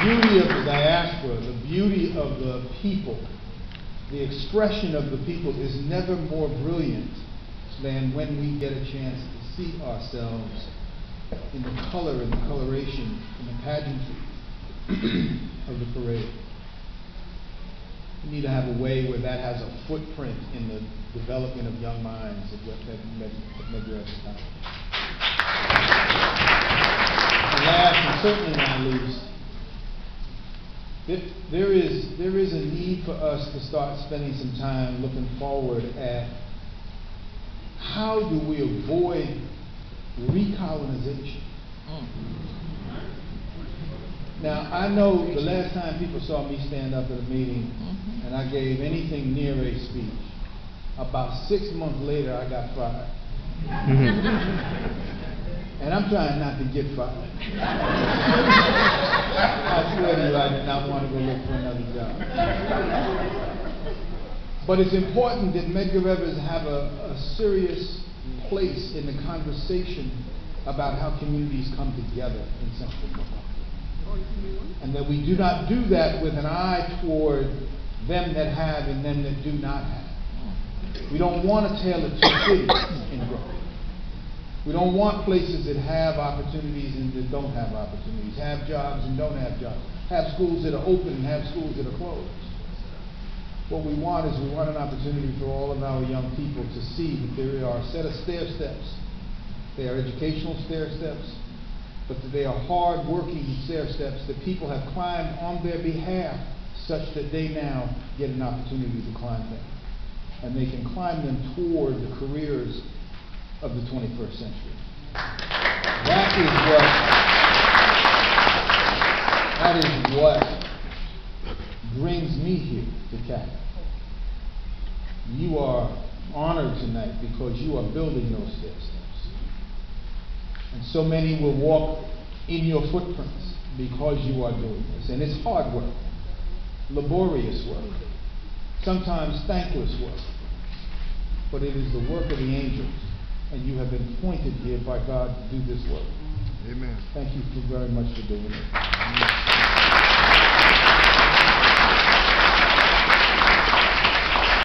beauty of the diaspora, the beauty of the people, the expression of the people is never more brilliant than when we get a chance to see ourselves in the color and the coloration and the pageantry of the parade. We need to have a way where that has a footprint in the development of young minds at Medgar Evers last and certainly not least, there- there is, there is a need for us to start spending some time looking forward at how do we avoid recolonization? Mm-hmm. Now, I know the last time people saw me stand up at a meeting mm-hmm. and I gave anything near a speech, about six months later, I got fired. Mm-hmm. And I'm trying not to get fired. I swear to you, I did not want to go look for another job. But it's important that Medgar Evers have a, a serious place in the conversation about how communities come together in Central New And that we do not do that with an eye toward them that have and them that do not have. We don't want a tale of two cities in Brooklyn. We don't want places that have opportunities and that don't have opportunities, have jobs and don't have jobs, have schools that are open and have schools that are closed. What we want is we want an opportunity for all of our young people to see that there are a set of stair steps. They are educational stair steps, but that they are hard-working stair steps that people have climbed on their behalf such that they now get an opportunity to climb them. And they can climb them toward the careers of the 21st century. That is what, that is what brings me here to CACCI. You are honored tonight because you are building those steps. And so many will walk in your footprints because you are doing this. And it's hard work, laborious work, sometimes thankless work. But it is the work of the angels. And you have been appointed here by God to do this work. Amen. Thank you very much for doing it.